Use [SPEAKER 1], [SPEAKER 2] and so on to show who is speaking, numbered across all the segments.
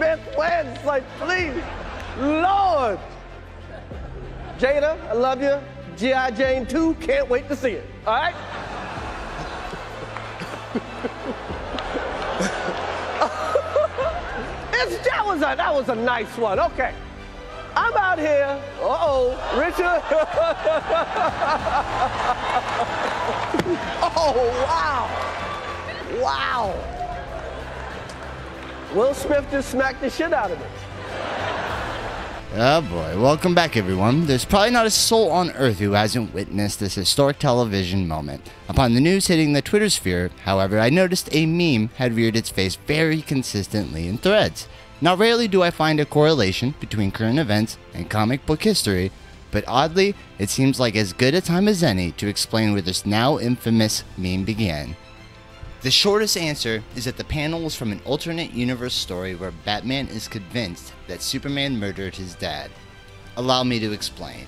[SPEAKER 1] Smith wins. Like, please, Lord. Jada, I love you. G.I. Jane 2, can't wait to see it. All right? it's, that, was a, that was a nice one. Okay. I'm out here. Uh-oh, Richard. oh, wow. Wow. Will Smith just smacked the shit out of me.
[SPEAKER 2] Oh boy, welcome back everyone. There's probably not a soul on earth who hasn't witnessed this historic television moment. Upon the news hitting the Twitter sphere, however, I noticed a meme had reared its face very consistently in threads. Now, rarely do I find a correlation between current events and comic book history, but oddly, it seems like as good a time as any to explain where this now infamous meme began. The shortest answer is that the panel was from an alternate universe story where Batman is convinced that Superman murdered his dad. Allow me to explain.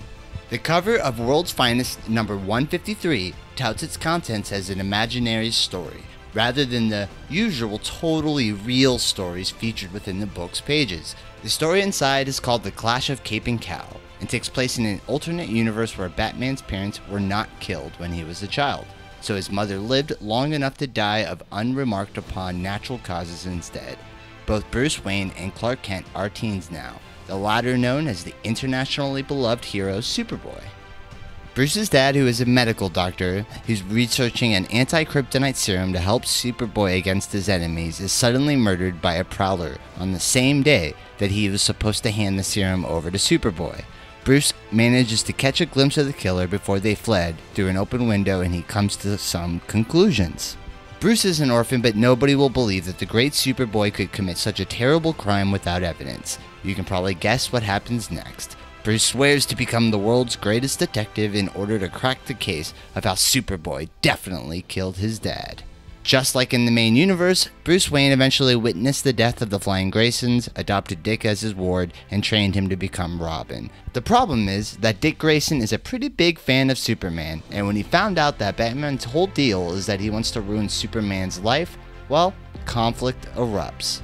[SPEAKER 2] The cover of World's Finest number 153 touts its contents as an imaginary story, rather than the usual totally real stories featured within the book's pages. The story inside is called The Clash of Cape and Cowl, and takes place in an alternate universe where Batman's parents were not killed when he was a child so his mother lived long enough to die of unremarked upon natural causes instead. Both Bruce Wayne and Clark Kent are teens now, the latter known as the internationally beloved hero Superboy. Bruce's dad, who is a medical doctor who's researching an anti kryptonite serum to help Superboy against his enemies, is suddenly murdered by a prowler on the same day that he was supposed to hand the serum over to Superboy. Bruce manages to catch a glimpse of the killer before they fled through an open window and he comes to some conclusions. Bruce is an orphan, but nobody will believe that the great Superboy could commit such a terrible crime without evidence. You can probably guess what happens next. Bruce swears to become the world's greatest detective in order to crack the case of how Superboy definitely killed his dad. Just like in the main universe, Bruce Wayne eventually witnessed the death of the Flying Graysons, adopted Dick as his ward, and trained him to become Robin. The problem is that Dick Grayson is a pretty big fan of Superman, and when he found out that Batman's whole deal is that he wants to ruin Superman's life, well, conflict erupts.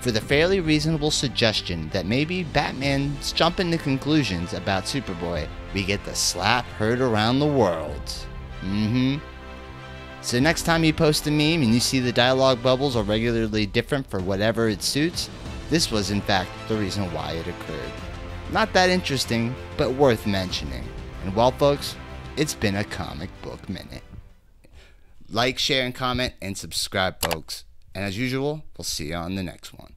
[SPEAKER 2] For the fairly reasonable suggestion that maybe Batman's jumping to conclusions about Superboy, we get the slap heard around the world. Mm hmm. So next time you post a meme and you see the dialogue bubbles are regularly different for whatever it suits, this was in fact the reason why it occurred. Not that interesting, but worth mentioning. And well folks, it's been a comic book minute. Like, share, and comment, and subscribe folks. And as usual, we'll see you on the next one.